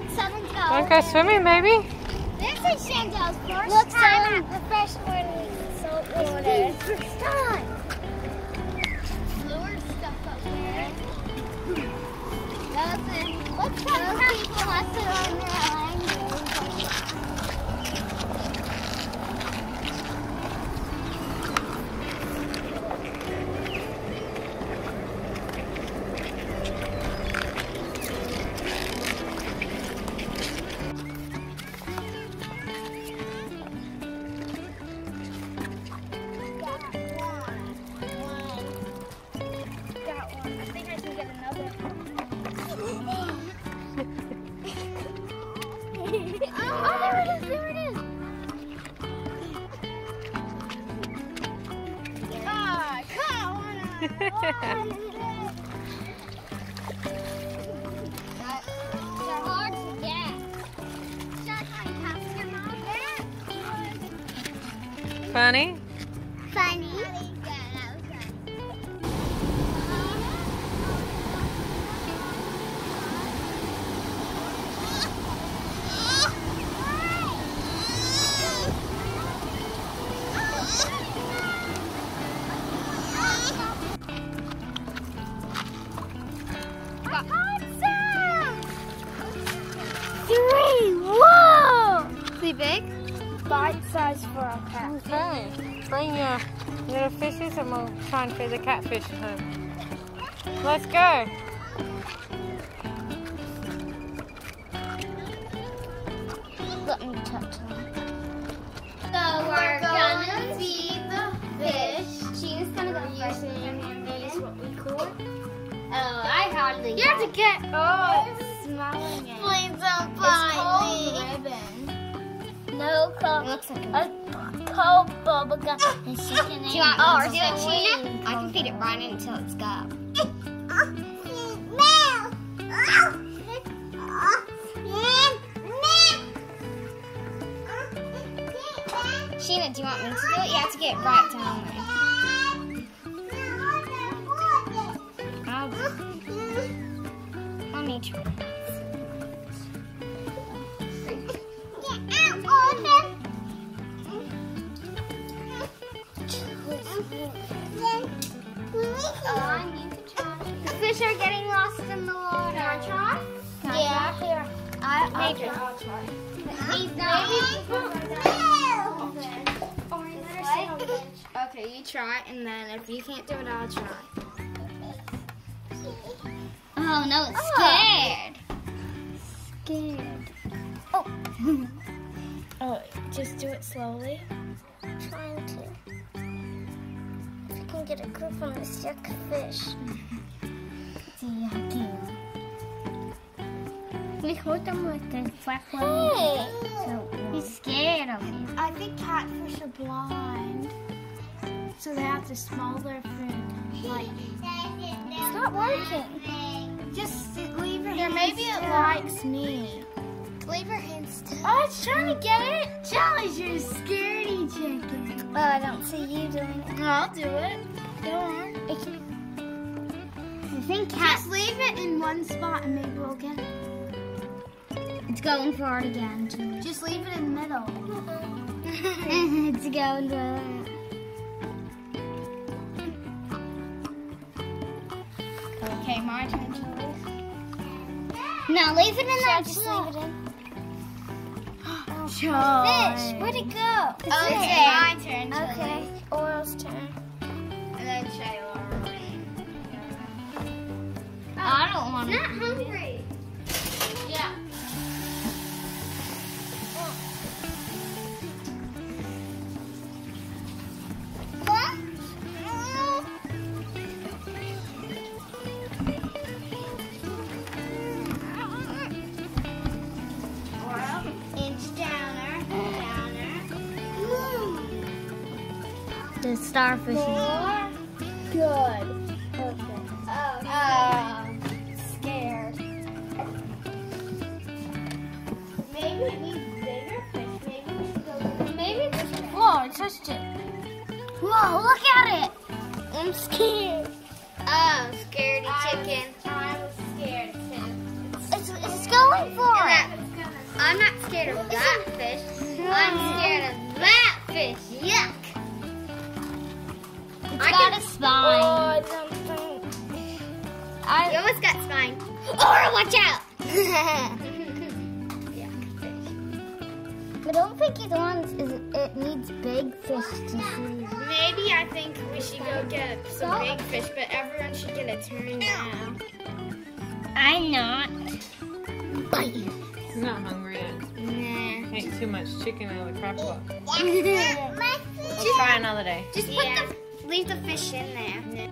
look, someone's going. Don't go swimming, baby. This is Chantel's first look, time at the freshwater salt water. It's first time. Funny. Funny. Whoa! See big? Bite size for our cat. Okay. Bring your little fishes and we'll try and feed the catfish home. Let's go. Let me touch them. So we're gonna feed the fish. Gina's gonna go first. These what we call. Oh, I hardly. You have to get. Oh, No cold. It looks like a, cold bubble gum. Ah! And she can Do you want oh, more? Do it, Sheena? I can feed it right until it's gone. Sheena, do you want me to do it? You have to get right down there. I'll, let me try. The fish are getting lost in the water. Can I? Yeah. Here. I, maybe. I'll try. Oh, okay, you try, and then if you can't do it, I'll try. Oh no, it's oh. scared. Scared. Oh. oh, just do it slowly. trying to. Get a grip on this yuck fish. We hold them with the flat Hey! He's scared of me. I think catfish are blind, so they have to smell their food. Like, It's not working. just leave your Or maybe it likes me. Leave your hands still. Oh, it's trying to get it. Charlie's your scaredy chicken. Oh, I don't see you doing it. I'll do it. Go on. I think cat. Just leave it in one spot and maybe we'll get it. It's going for it again. Too. Just leave it in the middle. it's going for it. Okay, my turn, Charlie. No, leave it in there. Just leave it in. Charlie. Fish, where'd it go? It's oh, Okay, my turn. Okay, Oral's turn. And then Shayla. I don't want to. Not hungry. The starfish. More. Good. Perfect. Oh, scared. Maybe it needs bigger fish. Maybe we should go. Maybe this one. Whoa, I touched it. Whoa, look at it. I'm scared. Oh, scaredy chicken. I was scared too. It's, it's going for it. I'm not scared of that fish. I'm scared of spine. Oh, watch out! Yuck. I don't think it wants. Is it needs big fish to see. Maybe I think we should go get some big fish, but everyone should get a turn now. I'm not. I'm not hungry yet. Nah. Ate too much chicken out of the crab pot. Just, We'll try another day. just put the, leave the fish in there.